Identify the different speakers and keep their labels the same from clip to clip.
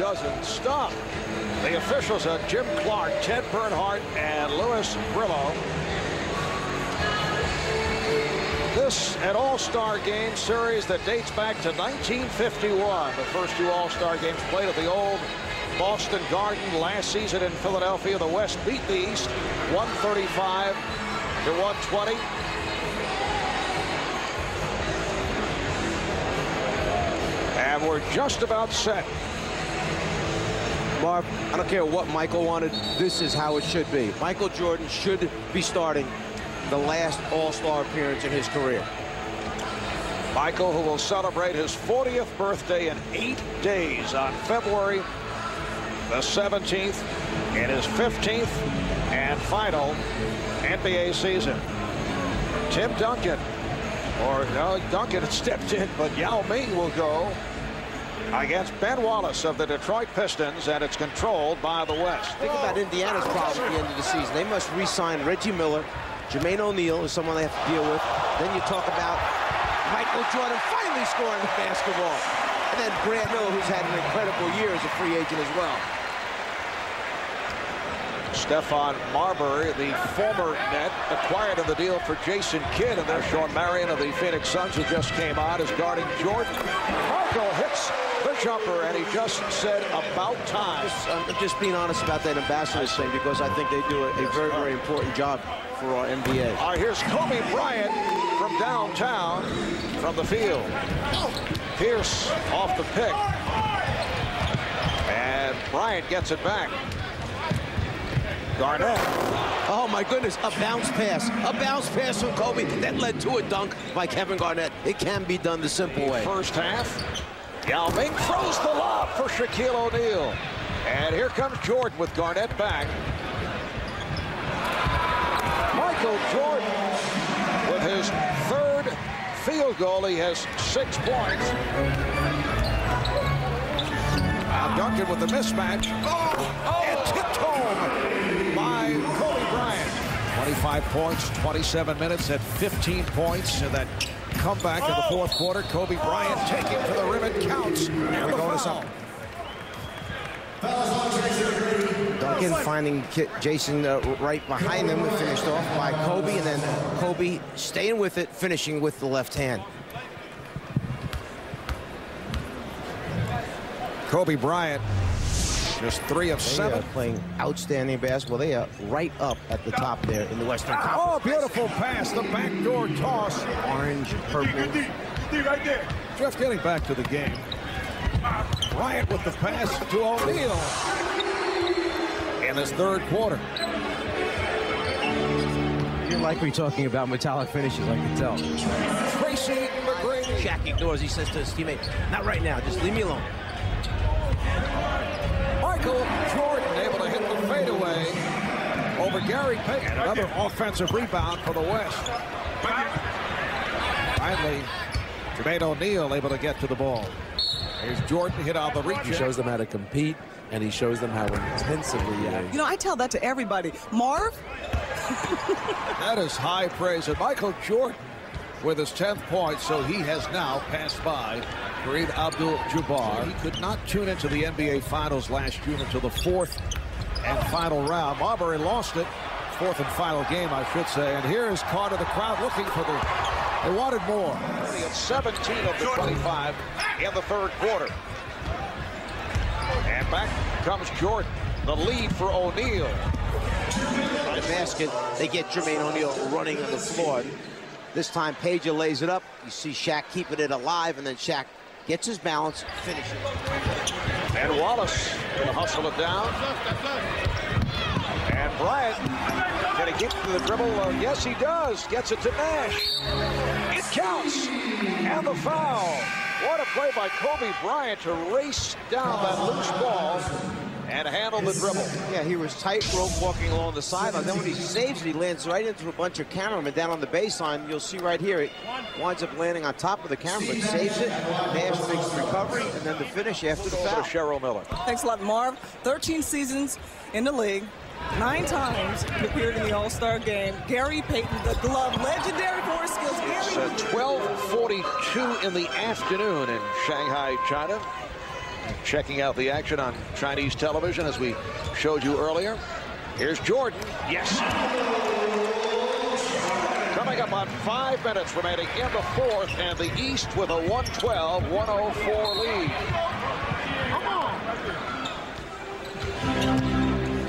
Speaker 1: doesn't stop. The officials are Jim Clark, Ted Bernhardt, and Louis Grillo. This an all-star game series that dates back to 1951. The first two all-star games played at the old Boston Garden last season in Philadelphia. The West beat the East 135 to 120. And we're just about set.
Speaker 2: Marv, I don't care what Michael wanted. This is how it should be. Michael Jordan should be starting the last All-Star appearance in his career.
Speaker 1: Michael, who will celebrate his 40th birthday in eight days on February the 17th in his 15th and final NBA season. Tim Duncan, or no, Duncan stepped in, but Yao Ming will go against Ben Wallace of the Detroit Pistons, and it's controlled by the West.
Speaker 2: Think about Indiana's problem at the end of the season. They must re-sign Reggie Miller. Jermaine O'Neal is someone they have to deal with. Then you talk about Michael Jordan finally scoring the basketball. And then Brad Miller, who's had an incredible year as a free agent as well.
Speaker 1: Stephon Marbury, the former net, acquired in the deal for Jason Kidd, and there's Shawn Marion of the Phoenix Suns, who just came out, is guarding Jordan. Michael hits the jumper, and he just said about time.
Speaker 2: I'm uh, just being honest about that ambassadors thing because I think they do a, a very, very important job for our NBA.
Speaker 1: All right, here's Kobe Bryant from downtown from the field. Pierce off the pick. And Bryant gets it back. Garnett.
Speaker 2: Oh, my goodness, a bounce pass. A bounce pass from Kobe that led to a dunk by Kevin Garnett. It can be done the simple way.
Speaker 1: First half. Yao Ming throws the lob for Shaquille O'Neal. And here comes Jordan with Garnett back. Michael Jordan with his third field goal. He has six points. Now Duncan with the mismatch. Oh, oh. and tipped home by Kobe Bryant. 25 points, 27 minutes at 15 points. And that comeback in the fourth quarter. Kobe Bryant taking to the rim. It counts. And the foul.
Speaker 2: Duncan finding Jason uh, right behind him, finished off by Kobe, and then Kobe staying with it, finishing with the left hand.
Speaker 1: Kobe Bryant, just three of
Speaker 2: They
Speaker 1: seven.
Speaker 2: playing outstanding basketball. They are right up at the top there in the Western oh, Conference.
Speaker 1: Oh, beautiful pass, the backdoor toss.
Speaker 2: Orange, purple.
Speaker 1: right there. Just getting back to the game. Bryant with the pass to O'Neal in his third quarter.
Speaker 2: You're likely talking about metallic finishes, I can tell.
Speaker 1: Tracy McGrady.
Speaker 2: Shaq ignores. He says to his teammate, not right now. Just leave me alone.
Speaker 1: Michael Jordan able to hit the fadeaway over Gary Payton. Another offensive rebound for the West. Finally, Jermaine O'Neal able to get to the ball. Here's Jordan hit on the reach.
Speaker 3: He shows them how to compete, and he shows them how intensively he is.
Speaker 4: You know, I tell that to everybody. Marv,
Speaker 1: That is high praise. And Michael Jordan with his 10th point, so he has now passed by Kareem Abdul-Jabbar. He could not tune into the NBA Finals last June until the fourth and final round. Marbury lost it. Fourth and final game, I should say. And here is Carter, the crowd looking for the... They wanted more. Only at 17 of the 25 in the third quarter. And back comes Jordan. The lead for O'Neal.
Speaker 2: The basket, they get Jermaine O'Neal running on the floor. This time, Pager lays it up. You see Shaq keeping it alive, and then Shaq gets his balance, finishes.
Speaker 1: And Wallace gonna hustle it down. And Bryant, can he get to the dribble? Uh, yes, he does. Gets it to Nash. It counts. And the foul. What a play by Kobe Bryant to race down that loose ball and handle the dribble.
Speaker 2: Yeah, he was tightrope walking along the sideline. Then when he saves it, he lands right into a bunch of cameramen down on the baseline. You'll see right here, it winds up landing on top of the camera, but saves it. Nash makes the recovery, and then the finish after the
Speaker 1: Over
Speaker 2: foul.
Speaker 1: to Cheryl Miller.
Speaker 4: thanks a lot, Marv. 13 seasons in the league. Nine times appeared in the All-Star game. Gary Payton, the glove, legendary for his skills.
Speaker 1: It's
Speaker 4: Gary
Speaker 1: uh, 12:42 in the afternoon in Shanghai, China. Checking out the action on Chinese television as we showed you earlier. Here's Jordan. Yes. Coming up on five minutes remaining in the fourth, and the East with a 112-104 lead.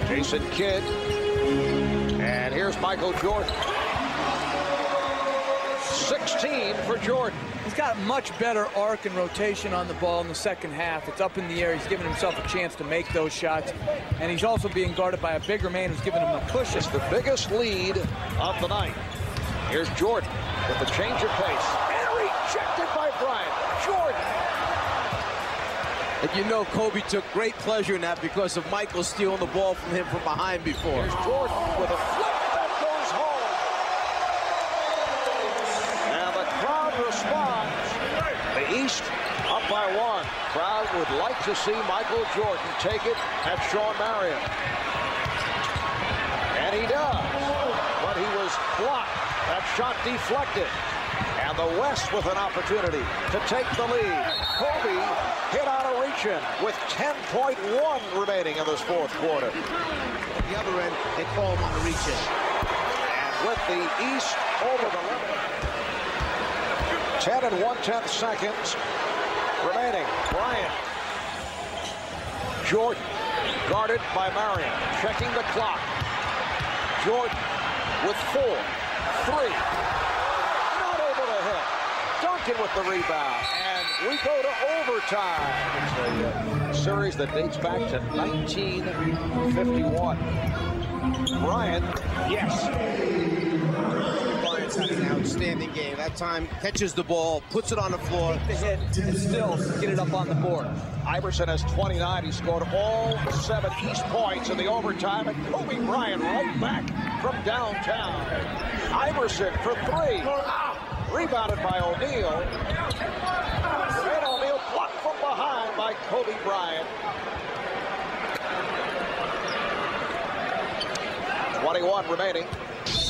Speaker 1: Jason Kidd. And here's Michael Jordan. 16 for Jordan.
Speaker 5: He's got much better arc and rotation on the ball in the second half. It's up in the air. He's giving himself a chance to make those shots. And he's also being guarded by a bigger man who's giving him a push.
Speaker 1: It's the biggest lead of the night. Here's Jordan with a change of pace. And rejected by Bryant. Jordan.
Speaker 2: And you know Kobe took great pleasure in that because of Michael stealing the ball from him from behind before.
Speaker 1: Here's Jordan with a flip that goes home. And the crowd responds. The East up by one. Crowd would like to see Michael Jordan take it at Shawn Marion. And he does. But he was blocked. That shot deflected. And the West with an opportunity to take the lead. Kobe hit on a reach-in with 10.1 remaining in this fourth quarter.
Speaker 2: At the other end, they call him on the reach-in.
Speaker 1: And with the East over the limit. 10 and 1 seconds remaining. Bryant. Jordan guarded by Marion. Checking the clock. Jordan with four, three. Not over the head. Duncan with the rebound. And we go to overtime. It's a uh, series that dates back to 1951. Bryant, yes.
Speaker 2: Had an outstanding game. That time, catches the ball, puts it on the floor.
Speaker 5: The hit still get it up on the board.
Speaker 1: Iverson has 29. He scored all seven East points in the overtime. And Kobe Bryant right back from downtown. Iverson for three. Ah! Rebounded by O'Neal. And O'Neal blocked from behind by Kobe Bryant. 21 remaining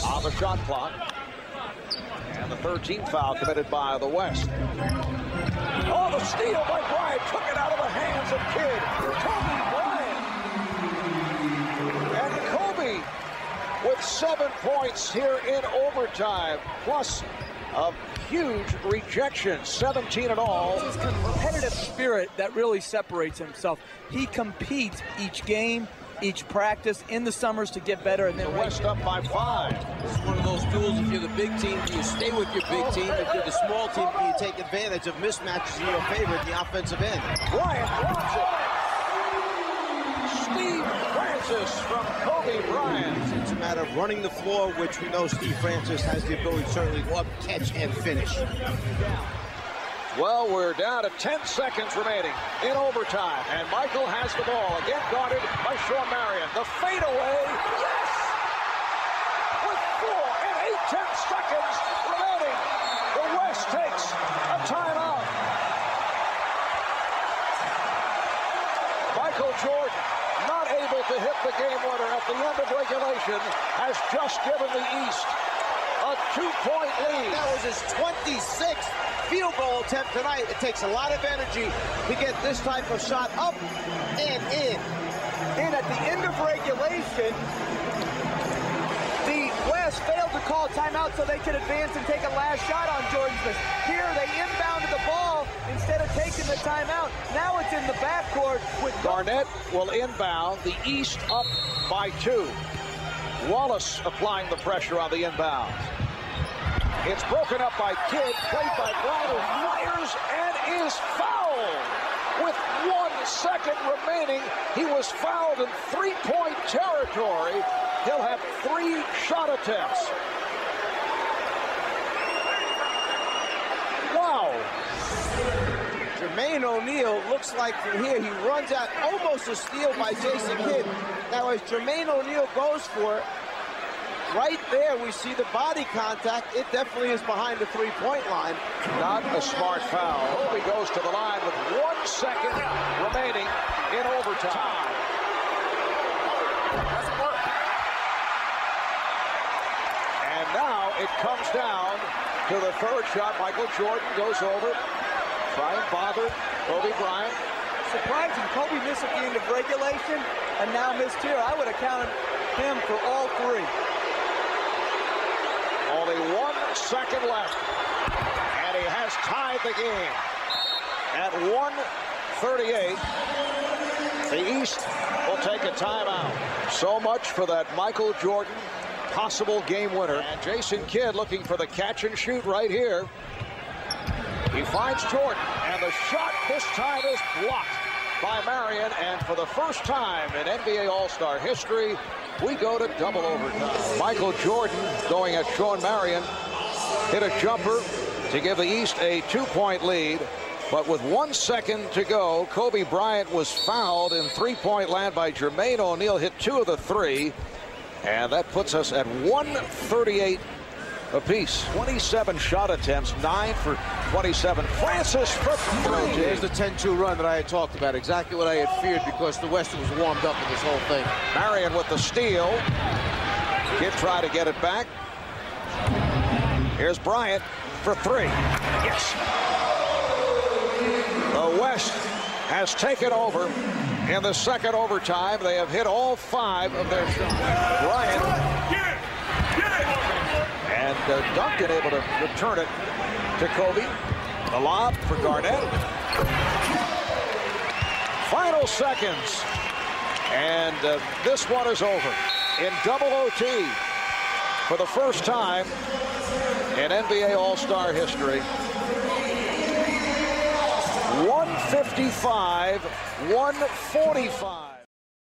Speaker 1: on the shot clock. The 13th foul committed by the West. Oh, the steal by Bryant took it out of the hands of Kidd. Kobe Bryant. And Kobe with seven points here in overtime, plus a huge rejection, 17 in all.
Speaker 5: It's competitive spirit that really separates himself. He competes each game, each practice in the summers to get better, and then
Speaker 1: The West up by five.
Speaker 2: This is one of those duels. If you're the big team, do you stay with your big team? If you're the small team, do you take advantage of mismatches in your favor at the offensive end?
Speaker 1: Bryant wants it. Steve Francis from Kobe Bryant.
Speaker 2: It's a matter of running the floor, which we know Steve Francis has the ability to certainly go up, catch, and finish.
Speaker 1: Well, we're down to 10 seconds remaining in overtime. And Michael has the ball, again guarded by Shawn Marion. The fadeaway, yes! With four and eight tenths seconds remaining, the West takes a timeout. Michael Jordan, not able to hit the game winner at the end of regulation, has just given the East a two-point lead.
Speaker 2: That was his 26th field goal attempt tonight. It takes a lot of energy to get this type of shot up and in.
Speaker 5: And at the end of regulation, the West failed to call timeout so they could advance and take a last shot on Jordan Smith. Here they inbounded the ball instead of taking the timeout. Now it's in the backcourt with
Speaker 1: Garnett will inbound. The East up by two. Wallace applying the pressure on the inbound. It's broken up by Kidd, played by who fires and is fouled. With one second remaining, he was fouled in three-point territory. He'll have three shot attempts. Wow.
Speaker 2: Jermaine O'Neal looks like from here he runs out almost a steal by Jason Kidd. Now as Jermaine O'Neal goes for it, right there we see the body contact. It definitely is behind the three-point line.
Speaker 1: Not a smart foul. Kobe goes to the line with one second remaining in overtime. And now it comes down to the third shot. Michael Jordan goes over. Try and bother Kobe Bryant.
Speaker 5: surprising. Kobe missed at the end of regulation and now missed here. I would have counted him for all three.
Speaker 1: Only one second left. And he has tied the game. At 138, the East will take a timeout. So much for that Michael Jordan possible game winner. And Jason Kidd looking for the catch and shoot right here. He finds Jordan, and the shot this time is blocked by Marion. And for the first time in NBA All-Star history, we go to double overtime. Michael Jordan going at Shawn Marion. Hit a jumper to give the East a two-point lead. But with one second to go, Kobe Bryant was fouled in three-point land by Jermaine O'Neal. Hit two of the three. And that puts us at 138 apiece. 27 shot attempts, 9 for 27. Francis for three.
Speaker 2: There's the 10-2 run that I had talked about. Exactly what I had feared because the West was warmed up in this whole thing.
Speaker 1: Marion with the steal. Kidd try to get it back. Here's Bryant for three. Yes. The West has taken over in the second overtime. They have hit all five of their shots. Bryant and uh, Duncan able to return it to Kobe. The lob for Garnett. Final seconds. And uh, this one is over in double OT for the first time in NBA All-Star history. 155, 145.